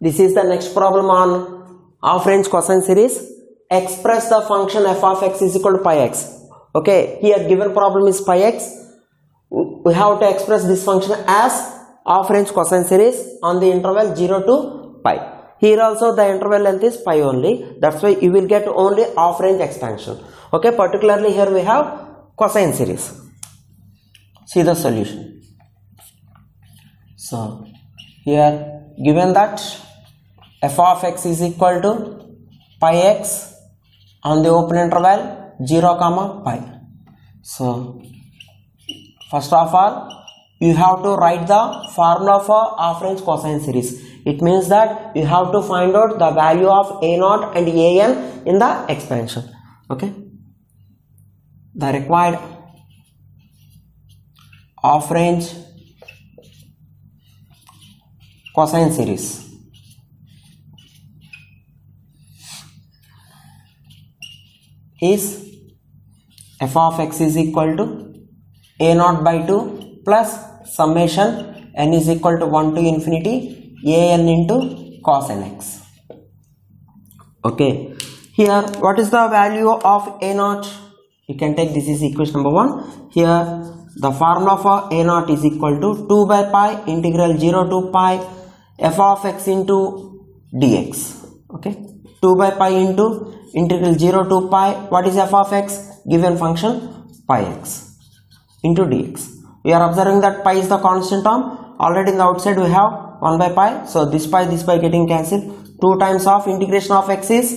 this is the next problem on half range cosine series. Express the function f of x is equal to pi x. Okay here given problem is pi x. We have to express this function as half range cosine series on the interval 0 to pi. Here also the interval length is pi only. That's why you will get only half range expansion okay particularly here we have cosine series. See the solution. So here given that f of x is equal to pi x on the open interval 0 comma pi. So first of all you have to write the formula for half range cosine series. It means that you have to find out the value of a naught and an in the expansion. Okay? The required half range cosine series is f of x is equal to a naught by 2 plus summation n is equal to 1 to infinity a n into cos nx okay. Here what is the value of a naught you can take this is equation number 1 here the formula for a naught is equal to 2 by pi integral 0 to pi f of x into dx okay 2 by pi into integral 0 to pi what is f of x? Given function pi x into dx. We are observing that pi is the constant term. Already in the outside we have 1 by pi. So this pi this pi getting cancelled. 2 times of integration of x is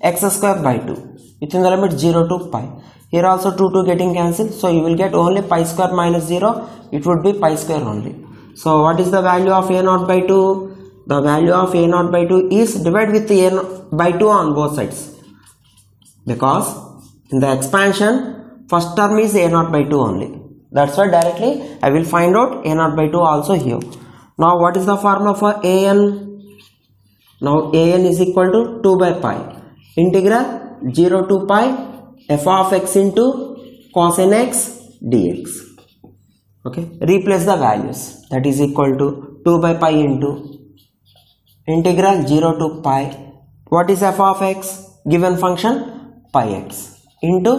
x square by 2 within the limit 0 to pi. Here also 2 2 getting cancelled. So you will get only pi square minus 0 it would be pi square only. So what is the value of a naught by 2 the value of a naught by 2 is divided with a by 2 on both sides. Because in the expansion first term is a naught by 2 only. That's why directly I will find out a naught by 2 also here. Now what is the formula for an now an is equal to 2 by pi. Integral 0 to pi f of x into cos nx dx. Okay? Replace the values. That is equal to 2 by pi into integral 0 to pi. What is f of x? Given function pi x into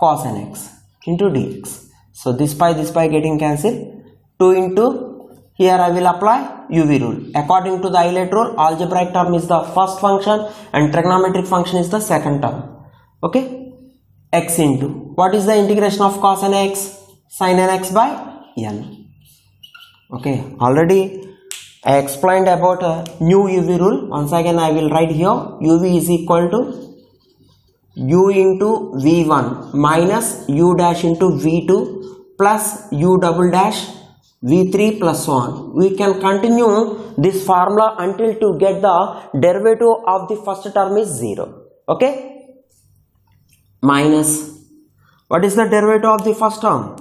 cos nx into dx. So this pi this pi getting cancelled. 2 into here I will apply UV rule. According to the Euler rule algebraic term is the first function and trigonometric function is the second term. Okay? X into. What is the integration of cos nx sin nx by n. Okay? Already I explained about a new UV rule. Once again I will write here. UV is equal to u into v1 minus u dash into v2 plus u double dash v3 1. we can continue this formula until to get the derivative of the first term is 0 okay? Minus. What is the derivative of the first term?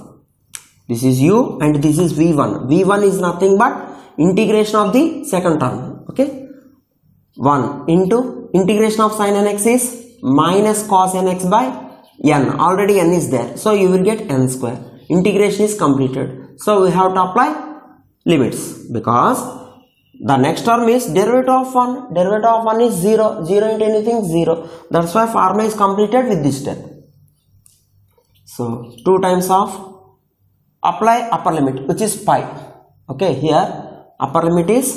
This is u and this is v1 v1 is nothing but integration of the second term okay? 1 into integration of sin nx is minus cos nx by n. Already n is there. So you will get n square. Integration is completed. So we have to apply limits because the next term is derivative of 1 derivative of 1 is 0 0 into anything 0 that's why formula is completed with this step so 2 times of apply upper limit which is pi okay? Here upper limit is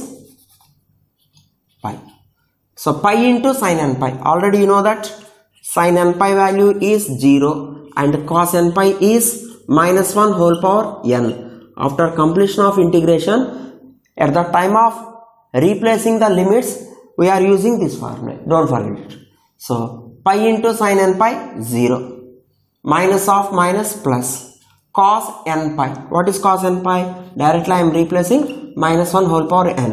pi. So pi into sin n pi. Already you know that sin n pi value is 0 and cos n pi is minus 1 whole power n. After completion of integration at the time of replacing the limits we are using this formula. Don't forget it. So pi into sin n pi 0 minus of minus plus cos n pi. What is cos n pi? Directly i am replacing minus 1 whole power n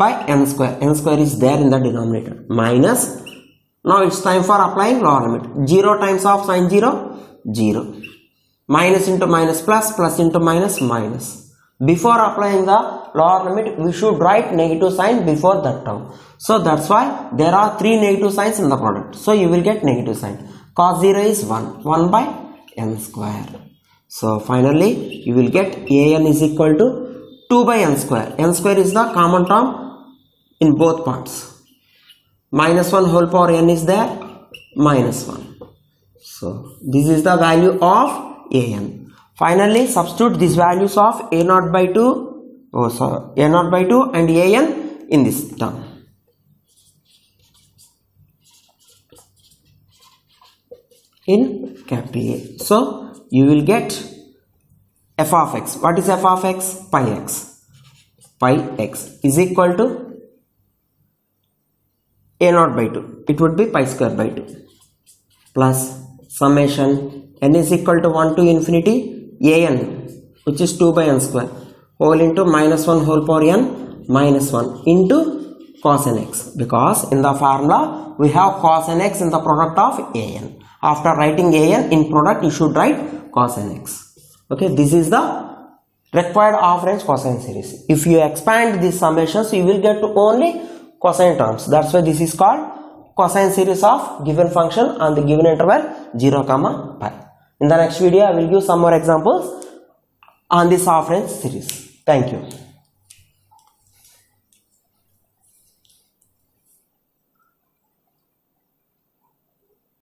by n square. n square is there in the denominator. Minus now it's time for applying lower limit. 0 times of sine 0 0 minus into minus plus plus into minus minus. Before applying the lower limit we should write negative sign before that term. So that's why there are three negative signs in the product. So you will get negative sign. Cos 0 is 1 1 by n square. So finally you will get an is equal to 2 by n square. n square is the common term in both parts. Minus 1 whole power n is there minus 1 so this is the value of an. Finally substitute these values of a naught by 2 oh sorry a naught by 2 and an in this term. In capital A. So you will get f of x. What is f of x? Pi x. Pi x is equal to a naught by 2. It would be pi square by 2 plus summation n is equal to 1 to infinity an which is 2 by n square whole into minus 1 whole power n minus 1 into cos nx because in the formula we have cos nx in the product of an after writing an in product you should write cos nx okay this is the required half range cosine series. If you expand these summations you will get to only cosine terms. That's why this is called cosine series of given function on the given interval 0 comma pi in the next video i will give some more examples on this half range series. Thank you